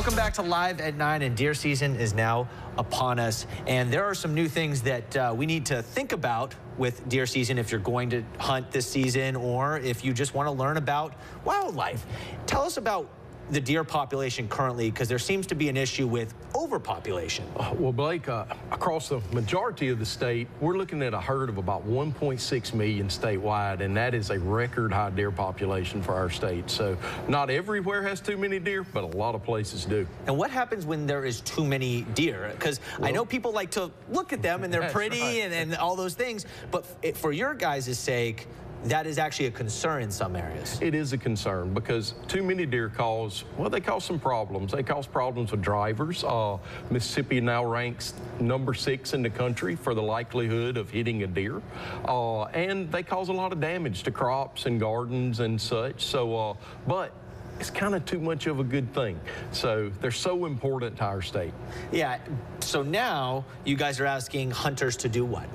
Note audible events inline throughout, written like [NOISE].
Welcome back to Live at 9, and deer season is now upon us. And there are some new things that uh, we need to think about with deer season if you're going to hunt this season or if you just want to learn about wildlife. Tell us about the deer population currently because there seems to be an issue with overpopulation. Uh, well, Blake, uh, across the majority of the state, we're looking at a herd of about 1.6 million statewide, and that is a record high deer population for our state. So not everywhere has too many deer, but a lot of places do. And what happens when there is too many deer? Because well, I know people like to look at them and they're [LAUGHS] pretty right. and, and all those things, but for your guys' sake, that is actually a concern in some areas. It is a concern because too many deer cause, well, they cause some problems. They cause problems with drivers. Uh, Mississippi now ranks number six in the country for the likelihood of hitting a deer. Uh, and they cause a lot of damage to crops and gardens and such. So, uh, but it's kind of too much of a good thing. So they're so important to our state. Yeah. So now you guys are asking hunters to do what?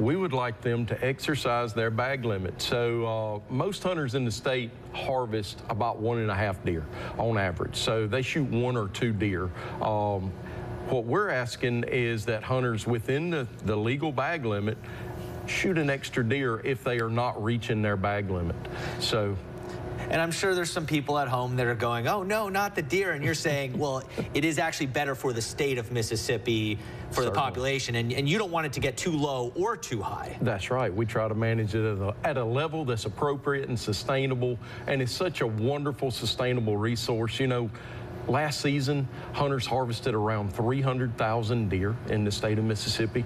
We would like them to exercise their bag limit. So uh, most hunters in the state harvest about one and a half deer on average. So they shoot one or two deer. Um, what we're asking is that hunters within the, the legal bag limit shoot an extra deer if they are not reaching their bag limit. So and I'm sure there's some people at home that are going, oh, no, not the deer. And you're saying, [LAUGHS] well, it is actually better for the state of Mississippi, for Certainly. the population, and, and you don't want it to get too low or too high. That's right. We try to manage it at a, at a level that's appropriate and sustainable, and it's such a wonderful, sustainable resource. You know, Last season, hunters harvested around 300,000 deer in the state of Mississippi.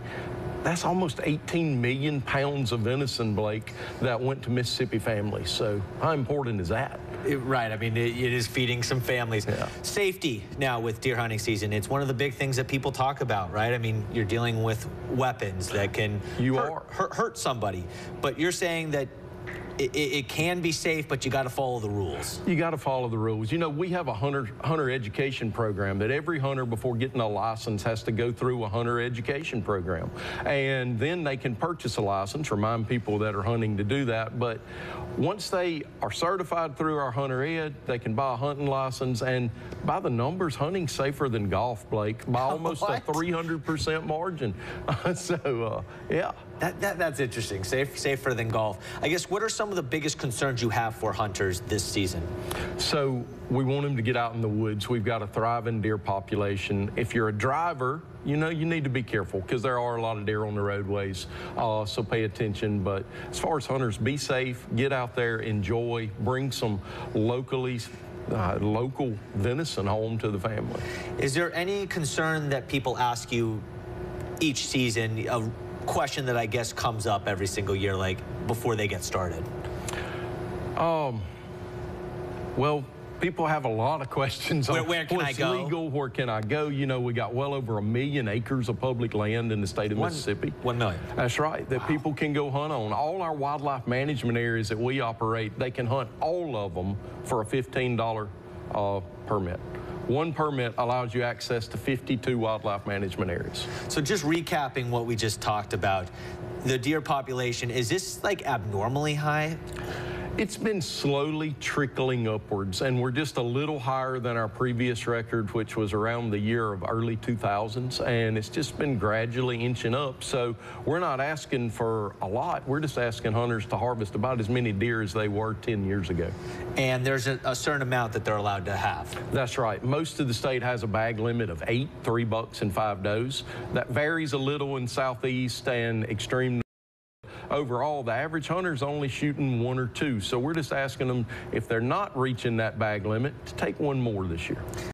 That's almost 18 million pounds of venison, Blake, that went to Mississippi families. So how important is that? It, right. I mean, it, it is feeding some families. Yeah. Safety now with deer hunting season. It's one of the big things that people talk about, right? I mean, you're dealing with weapons that can you hurt, are. hurt, hurt somebody. But you're saying that it, it, can be safe, but you got to follow the rules. You got to follow the rules. You know, we have a hunter hunter education program that every hunter before getting a license has to go through a hunter education program, and then they can purchase a license. Remind people that are hunting to do that. But once they are certified through our hunter ed, they can buy a hunting license, and by the numbers, hunting's safer than golf, Blake, by [LAUGHS] almost a 300% margin. [LAUGHS] so, uh, yeah. That, that, that's interesting. Safe, safer than golf. I guess what are some of the biggest concerns you have for hunters this season? So we want them to get out in the woods. We've got a thriving deer population. If you're a driver, you know you need to be careful because there are a lot of deer on the roadways. Uh, so pay attention. But as far as hunters, be safe. Get out there, enjoy. Bring some locally uh, local venison home to the family. Is there any concern that people ask you each season? Uh, question that I guess comes up every single year, like before they get started? Um, well, people have a lot of [LAUGHS] questions where, where can what's I go? legal, where can I go? You know, we got well over a million acres of public land in the state of one, Mississippi. One million. That's right, that wow. people can go hunt on. All our wildlife management areas that we operate, they can hunt all of them for a $15 uh, permit. One permit allows you access to 52 wildlife management areas. So just recapping what we just talked about, the deer population, is this like abnormally high? It's been slowly trickling upwards, and we're just a little higher than our previous record, which was around the year of early 2000s, and it's just been gradually inching up. So we're not asking for a lot. We're just asking hunters to harvest about as many deer as they were 10 years ago. And there's a, a certain amount that they're allowed to have. That's right. Most of the state has a bag limit of eight, three bucks and five does. That varies a little in southeast and extreme overall, the average hunter's only shooting one or two. So we're just asking them, if they're not reaching that bag limit, to take one more this year.